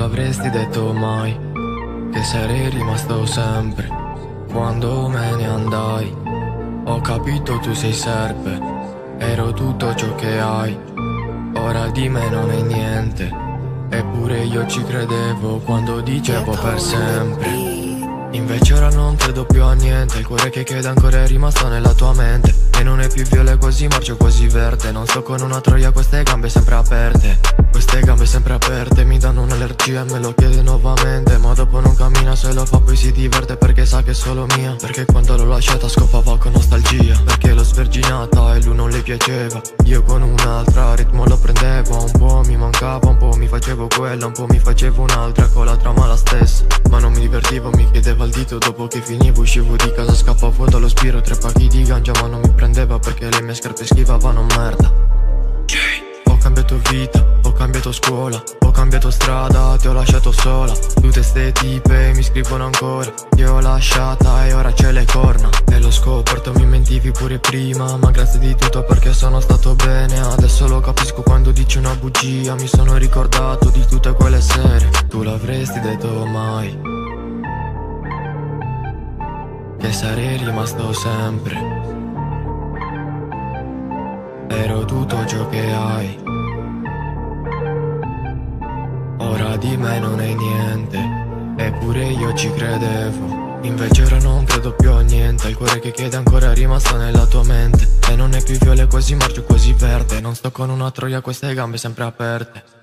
l'avresti detto mai che sarei rimasto sempre quando me ne andai. Ho capito tu sei serpe, ero tutto ciò che hai. Ora di me non è niente, eppure io ci credevo quando dicevo per sempre. Invece ora non credo più a niente Il cuore che chiede ancora è rimasto nella tua mente. E non è più viola, quasi marcio, quasi verde. Non sto con una troia, queste gambe sempre aperte. Queste gambe sempre aperte Mi danno un'allergia e me lo chiede nuovamente. Ma dopo non cammina, se lo fa poi si diverte Perché sa che è solo mia. Perché quando l'ho lasciata scopava con nostalgia. Perché l'ho sverginata e lui non le piaceva. Io con un'altra ritmo lo prendevo Un po' mi mancava, un po' mi facevo quella Un po' mi facevo un'altra con la trama la stessa. Ma non mi divertivo, mi chiedevo al dito Dopo che finivo uscivo di casa Scappavo dallo spiro Tre pacchi di ganja ma non mi prendeva Perché le mie scarpe schivavano merda. Ho cambiato vita, ho cambiato scuola Ho cambiato strada, ti ho lasciato sola. Tutte ste tipe mi scrivono ancora Ti ho lasciata e ora c'è le corna. E l'ho scoperto, mi mentivi pure prima Ma grazie di tutto perché sono stato bene. Adesso lo capisco quando dici una bugia Mi sono ricordato di tutte quelle sere. Tu l'avresti detto mai che sarei rimasto sempre. Ero tutto ciò che hai. Ora di me non è niente, eppure io ci credevo. Invece ora non credo più a niente Il cuore che chiede ancora è rimasto nella tua mente E non è più viola, quasi marcio, quasi verde Non sto con una troia, queste gambe sempre aperte